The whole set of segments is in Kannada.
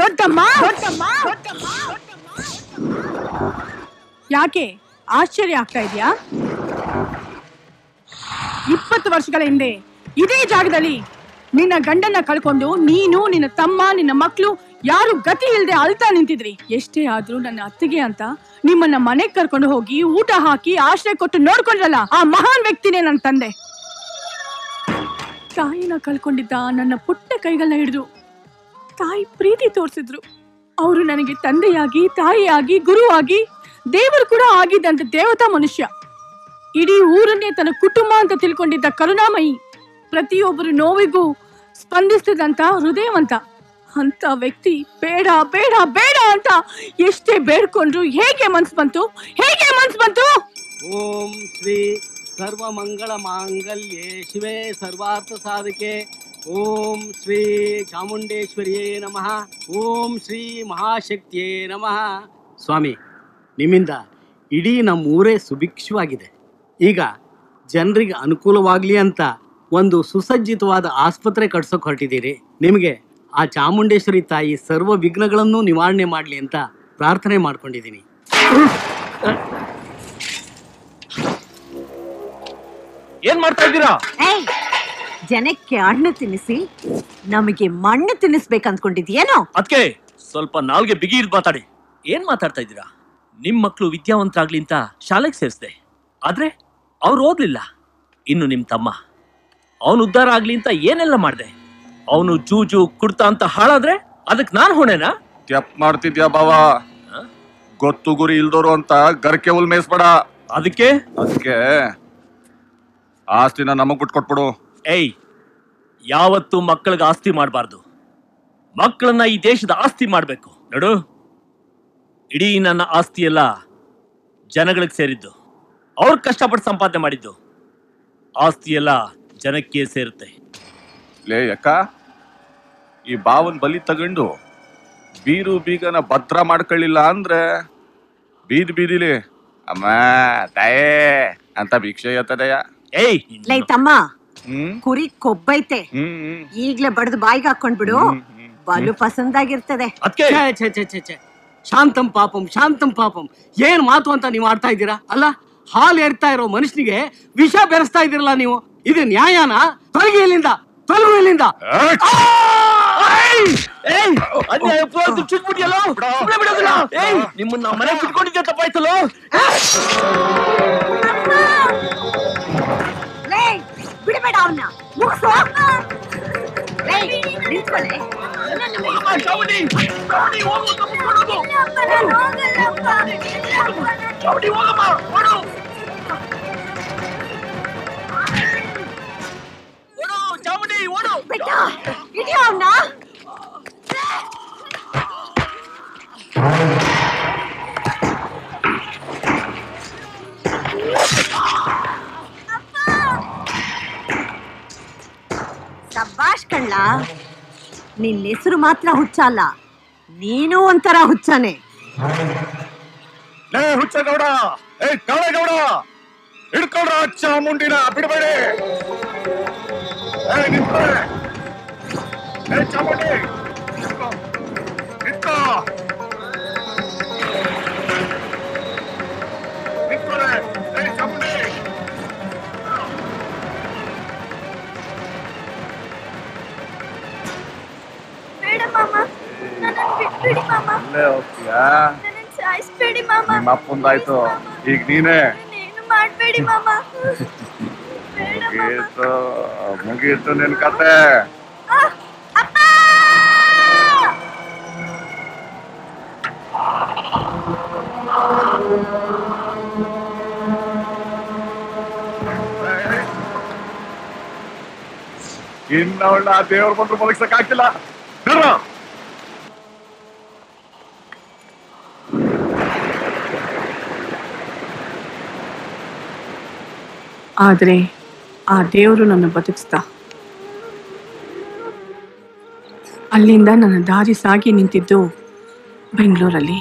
ದೊಡ್ಡಮ್ಮ! ದೊಡ್ಡಮ್ಮ! ಯಾಕೆ? ಆಶ್ಚರ್ಯ ಆಗ್ತಾ ಇದೆಯಾ? ಇಪ್ಪತ್ತು ವರ್ಷಗಳ ಹಿಂದೆ ಇದೇ ಜಾಗದಲ್ಲಿ ನಿನ್ನ ಗಂಡನ ಕಳ್ಕೊಂಡು ನೀನು ನಿನ್ನ ತಮ್ಮ ನಿನ್ನ ಮಕ್ಕಳು ಯಾರು ಗತಿ ಇಲ್ಲದೆ ಅಳ್ತಾ ನಿಂತಿದ್ರಿ. ಎಷ್ಟೇ ಆದ್ರೂ ನನ್ನ ಅತ್ತಿಗೆ ಅಂತ ನಿಮ್ಮನ್ನ ಮನೆಗೆ ಕರ್ಕೊಂಡು ಹೋಗಿ ಊಟ ಹಾಕಿ ಆಶ್ರಯ ಕೊಟ್ಟು ನೋಡ್ಕೊಂಡ್ರಲ್ಲ ಆ ಮಹಾನ್ ವ್ಯಕ್ತಿನೇ ನನ್ನ ತಂದೆ. ತಾಯಿನ ಕಳ್ಕೊಂಡಿದ್ದ ನನ್ನ ಪುಟ್ಟ ಕೈಗಳನ್ನ ಹಿಡಿದು ತಾಯಿ ಪ್ರೀತಿ ತೋರಿಸಿದ್ರು. ಅವರು ನನಗೆ ತಂದೆಯಾಗಿ, ತಾಯಿಯಾಗಿ, ಗುರುವಾಗಿ, ದೇವರು ಕೂಡ ಆಗಿದ್ದಂತ ದೇವತಾ ಮನುಷ್ಯ. ಇಡೀ ಊರನ್ನೇ ತನ್ನ ಕುಟುಂಬ ಅಂತ ತಿಳ್ಕೊಂಡಿದ್ದ ಕರುಣಾಮಯಿ ಪ್ರತಿಯೊಬ್ಬರು ನೋವಿಗೂ ಸ್ಪಂದಿಸ್ತಿದ್ದಂತ ಹೃದಯವಂತ. ಅಂತ ವ್ಯಕ್ತಿ ಬೇಡ ಬೇಡ ಬೇಡ ಅಂತ ಎಷ್ಟೇ ಬೇಡ್ಕೊಂಡ್ರು ಹೇಗೆ ಮನ್ಸ್ ಬಂತು? ಹೇಗೆ ಮನ್ಸ್ ಬಂತು? ಓಂ ಶ್ರೀ ಸರ್ವಮಂಗಳ ಮಾಂಗಲ್ಯೇ, ಶಿವೇ ಸರ್ವಾರ್ಥ ಸಾಧಕೆ. ಓಂ ಶ್ರೀ ಚಾಮುಂಡೇಶ್ವರಿಯೇ ನಮಃ. ಓಂ ಶ್ರೀ ಮಹಾಶಕ್ತಿಯೇ ನಮಃ. ಸ್ವಾಮಿ ನಿಮ್ಮಿಂದ ಇಡೀ ನಮ್ಮ ಊರೇ ಸುಭಿಕ್ಷವಾಗಿದೆ. ಈಗ ಜನರಿಗೆ ಅನುಕೂಲವಾಗಲಿ ಅಂತ ಒಂದು ಸುಸಜ್ಜಿತವಾದ ಆಸ್ಪತ್ರೆ ಕಟ್ಸೋಕೆ ಹೊರಟಿದ್ದೀರಿ. ನಿಮಗೆ ಆ ಚಾಮುಂಡೇಶ್ವರಿ ತಾಯಿ ಸರ್ವ ವಿಘ್ನಗಳನ್ನು ನಿವಾರಣೆ ಮಾಡಲಿ ಅಂತ ಪ್ರಾರ್ಥನೆ ಮಾಡ್ಕೊಂಡಿದ್ದೀನಿ. ಏನ್ ಮಾಡ್ತಾ ಇದ್ದೀರಾ? ಜನಕ್ಕೆ ಹಣ್ಣು ತಿನ್ನಿಸಿ ನಮಗೆ ಮಣ್ಣು ತಿನ್ನಿಸ್ಬೇಕಂದ್ಕೊಂಡಿದ್ಯೇನೋ ಅದಕ್ಕೆ ಸ್ವಲ್ಪ ನಾಲ್ಗೆ ಬಿಗಿ ಇದ್ ಮಾತಾಡಿ. ಏನ್ ಮಾತಾಡ್ತಾ ಇದ್ದೀರಾ? ನಿಮ್ ಮಕ್ಳು ವಿದ್ಯಾವಂತರಾಗ್ಲಿ ಅಂತ ಶಾಲೆಗೆ ಸೇರಿಸ್ದೆ. ಆದ್ರೆ ಅವ್ರು ಓದ್ಲಿಲ್ಲ. ಇನ್ನು ನಿಮ್ ತಮ್ಮ. ಅವನು ಉದ್ಧಾರ ಆಗ್ಲಿ ಅಂತ ಏನೆಲ್ಲ ಮಾಡ್ದೆ? ಅವನು ಜೂಜು ಕುಡ್ತಾ ಅಂತ ಹಾಳಾದ್ರೆ ಅದಕ್ಕೆ ನಾನು ಹೊಣೆನಾ? ತೆಪ್ ಮಾಡ್ತಿದ್ಯಾ ಬಾವ? ಗೊತ್ತು ಗುರಿ ಇಲ್ದೋರು ಅಂತ ಗರ್ಕೆ ಹುಲ್ ಮೇಯಿಸ್ಬೇಡ. ಅದಕ್ಕೆ? ಅದಕ್ಕೆ ಆಸ್ತಿನ ನಮಗ್ ಬಿಟ್ಕೊಟ್ಬಿಡು. ಏಯ್ ಯಾವತ್ತು ಮಕ್ಕಳಿಗೆ ಆಸ್ತಿ ಮಾಡಬಾರ್ದು. ಮಕ್ಕಳನ್ನ ಈ ದೇಶದ ಆಸ್ತಿ ಮಾಡಬೇಕು. ನೋಡು ಇಡೀ ನನ್ನ ಆಸ್ತಿ ಎಲ್ಲ ಜನಗಳಿಗೆ ಸೇರಿದ್ದು. ಅವ್ರು ಕಷ್ಟಪಟ್ಟು ಸಂಪಾದನೆ ಮಾಡಿದ್ದು. ಆಸ್ತಿ ಎಲ್ಲ ಜನಕ್ಕೆ ಸೇರುತ್ತೆ. ಲೇ ಅಕ್ಕ ಈ ಬಾವನ್ ಬಲಿ ತಗೊಂಡು ಬೀರು ಬೀಗನ ಭದ್ರ ಮಾಡ್ಕೊಳ್ಳಿಲ್ಲ ಅಂದ್ರೆ ಬೀದಿ ಬೀದಿಲಿ ಅಮ್ಮ ತಾಯೇ ಅಂತ ಭಿಕ್ಷೆ ಏಯ್ ಲೈ ತಮ್ಮ ಕುರಿ ಕೊಬ್ಬೈತೆ. ಈಗ್ಲೇ ಬಡ್ದು ಬಾಯಿಗೆ ಹಾಕೊಂಡ್ ಬಿಡು. ಬಲು ಪಸಂದಾಗಿರ್ತದೆ. ಅದ್ಕೆ ಛೇ ಛೇ ಛೇ ಛೇ ಛೇ. ಶಾಂತಂ ಪಾಪಂ ಶಾಂತಂ ಪಾಪಂ. ಏನ್ ಮಾತು ಅಂತ ನೀವು ಆಡ್ತಾ ಇದ್ದೀರಾ? ಅಲ್ಲ ಹಾಲ್ ಏರ್ತಾ ಇರೋ ಮನುಷ್ಯನಿಗೆ ವಿಷ ಬೆರೆಸ್ತಾ ಇದ್ದೀರಲ್ಲ ನೀವು? ಇದು ನ್ಯಾಯನ? ತೊಲಗಿ ಇಲ್ಲಿಂದ ತೊಲಗು ಇಲ್ಲಿಂದ. ಏಯ್! ಅನ್ಯಾಯ ಪೂರ್ತಿ ಚುಚ್ಬಿಟ್ಯಲ್ಲ ಸುಮ್ನೆ ಬಿಡೋದಿಲ್ಲ ಏಯ್! ನಿಮ್ಮನ್ನ ಮನೆ ಬಿಟ್ಕೊಂಡಿದ್ದೆ ತಪ್ಪಾಯ್ತಲ್ಲ? ಬಿಡಬೇಡ ಅವನ್ನ ಮುಗಿಸು ಲೇ ನಿಂತ್ಕೊಳ್ಳೆ ಚಾಮುಂಡಿ ಚಾಮುಂಡಿ ಹೋಗು ತಪ್ಪಿಸ್ಕೊಳ್ಳೋದು ಚಾಮುಂಡಿ ಹೋಗಮ್ಮ ಓಡು ಓಡು ಚಾಮುಂಡಿ ಓಡು ಬಿಟ್ಟ ಹಿಡಿಯೋ ಅವನ್ನ ಸಬ್ಬಾಷ್ ಕಳ್ಳ ನಿನ್ನ ಹೆಸರು ಮಾತ್ರ ಹುಚ್ಚ ಅಲ್ಲ ನೀನು ಒಂಥರ ಹುಚ್ಚನೆ ಲೇ ಹುಚ್ಚಗೌಡ, ಏ ಕಾಳೇಗೌಡ, ಹಿಡ್ಕೊಳ್ರ ಚಾಮುಂಡಿನ ಬಿಡಬೇಡಿ ಏ ನಿಂತ್ಕೊಳ್ಳಿ. ಏ ಚಾಮುಂಡಿ, ನಿಂತ್ಕೊ. ನಿಂತ್ಕೊ. ಅಲ್ಲೇ ಹೋಗ್ತೀಯಾ? ಸಾಯಿಸ್ಬೇಡಿ ಮಾಮ. ನಿಮ್ಮ ಅಪ್ಪಂದಾಯ್ತು ಈಗ ನೀನೇ? ಏನು ಮಾಡಬೇಡಿ ಮಾಮ. ಮುಗೀತು ಮುಗೀತು ನಿನ್ ಕತೆ. ಇನ್ನ ದೇವ್ರ ಬಂದ್ರು ಮಲಗಿಸಕ್ ಆಗ್ತಿಲ್ಲ ಆದ್ರೆ ಆ ದೇವರು ನನ್ನ ಬದುಕಿಸ್ದ. ಅಲ್ಲಿಂದ ನನ್ನ ದಾರಿ ಸಾಗಿ ನಿಂತಿದ್ದು ಬೆಂಗಳೂರಲ್ಲಿ.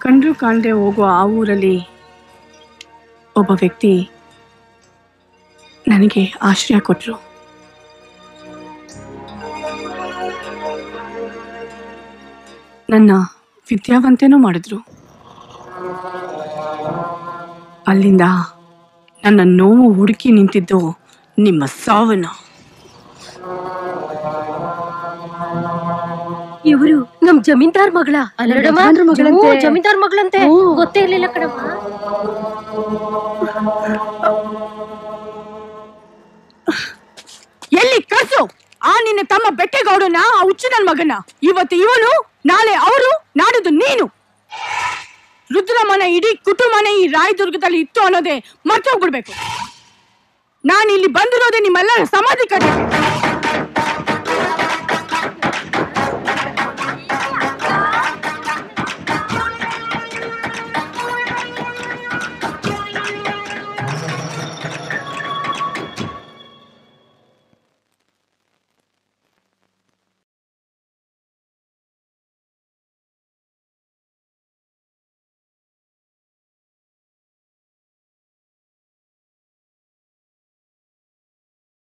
ಕಂಡ್ರು ಕಾಣದೆ ಹೋಗೋ ಆ ಊರಲ್ಲಿ ಒಬ್ಬ ವ್ಯಕ್ತಿ ನನಗೆ ಆಶ್ರಯ ಕೊಟ್ಟರು ನನ್ನ ವಿದ್ಯಾವಂತನೂ ಮಾಡಿದ್ರು. ಅಲ್ಲಿಂದ ನನ್ನ ನೋವು ಹುಡುಕಿ ನಿಂತಿದ್ದು ನಿಮ್ಮ ಸಾವನ್ನ. ಇವರು ನಮ್ ಜಮೀನ್ದಾರ್ ಮಗಳ. ಜಮೀನ್ದಾರ್ ಮಗಳಂತೆ. ಗೊತ್ತೇ ಇರ್ಲಿಲ್ಲ ಕಣಮ್ಮ. ಎಲ್ಲಿ ಕರ್ಸು ಆ ನಿನ್ನ ತಮ್ಮ ಬೆಟ್ಟೆಗೌಡನ ಆ ಹುಚ್ಚು ನನ್ ಮಗನ. ಇವತ್ತು ಇವನು ನಾಳೆ ಅವರು. ನಾಡಿದ್ದು ನೀನು. ರುದ್ರಮನ ಇಡೀ ಕುಟುಂಬನೇ ಈ ರಾಯದುರ್ಗದಲ್ಲಿ ಇತ್ತು ಅನ್ನೋದೇ ಮರ್ತೋಗ್ಬಿಡ್ಬೇಕು. ನಾನು ಇಲ್ಲಿ ಬಂದಿರೋದೇ ನಿಮ್ಮೆಲ್ಲರ ಸಮಾಧಿ ಕಟ್ಟಕ್ಕೆ.